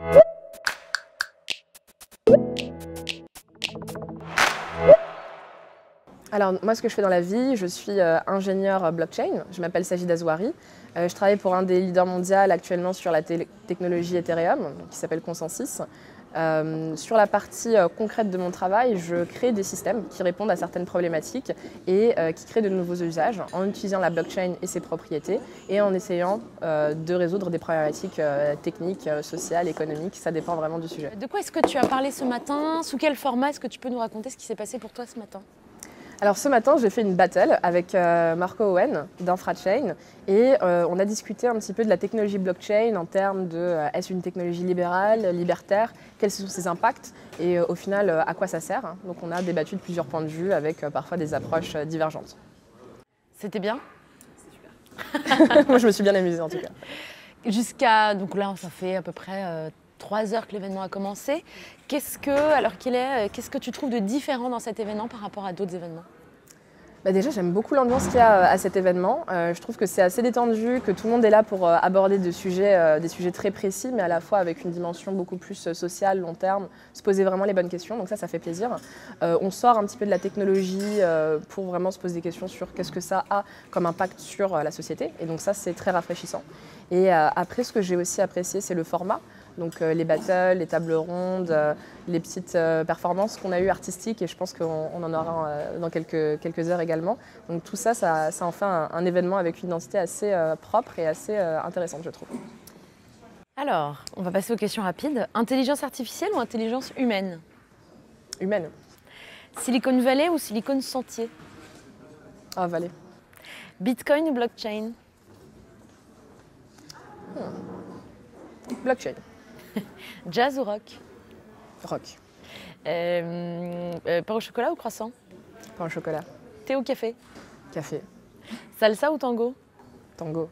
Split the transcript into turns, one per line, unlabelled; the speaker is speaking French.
Woo! Alors moi ce que je fais dans la vie, je suis euh, ingénieur blockchain, je m'appelle Sajid Azouari. Euh, je travaille pour un des leaders mondiaux actuellement sur la technologie Ethereum qui s'appelle Consensus. Euh, sur la partie concrète de mon travail, je crée des systèmes qui répondent à certaines problématiques et qui créent de nouveaux usages en utilisant la blockchain et ses propriétés et en essayant de résoudre des problématiques techniques, sociales, économiques. Ça dépend vraiment du sujet.
De quoi est-ce que tu as parlé ce matin? Sous quel format? Est-ce que tu peux nous raconter ce qui s'est passé pour toi ce matin?
Alors ce matin, j'ai fait une battle avec euh, Marco Owen d'InfraChain et euh, on a discuté un petit peu de la technologie blockchain en termes de euh, est-ce une technologie libérale, libertaire, quels sont ses impacts et au final à quoi ça sert. Donc on a débattu de plusieurs points de vue avec parfois des approches divergentes.
C'était bien?
C'était super. Moi je me suis bien amusée en tout cas.
Jusqu'à, donc là ça fait à peu près trois heures que l'événement a commencé. Qu'est-ce que, alors qu'il est, qu'est-ce que tu trouves de différent dans cet événement par rapport à d'autres événements?
Bah déjà, j'aime beaucoup l'ambiance qu'il y a euh, à cet événement. Euh, je trouve que c'est assez détendu, que tout le monde est là pour euh, aborder des sujets, des sujets très précis, mais à la fois avec une dimension beaucoup plus sociale, long terme, se poser vraiment les bonnes questions. Donc ça, ça fait plaisir. on sort un petit peu de la technologie pour vraiment se poser des questions sur qu'est-ce que ça a comme impact sur la société. Et donc ça, c'est très rafraîchissant. Et après, ce que j'ai aussi apprécié, c'est le format. Donc euh, les battles, les tables rondes, euh, les petites euh, performances qu'on a eues artistiques et je pense qu'on en aura dans quelques, quelques heures également. Donc tout ça, ça, en fait un, événement avec une identité assez propre et assez intéressante, je trouve.
Alors, on va passer aux questions rapides. Intelligence artificielle ou intelligence humaine?
Humaine.
Silicon Valley ou Silicon Sentier?
Ah, Valley.
Bitcoin ou blockchain?
Hmm. Blockchain.
Jazz ou rock?
Rock.
Euh, euh, pain au chocolat ou croissant?
Pain au chocolat.
Thé ou café?
Café.
Salsa ou tango?
Tango.